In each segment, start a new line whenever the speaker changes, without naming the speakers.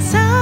さい。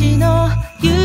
私の夢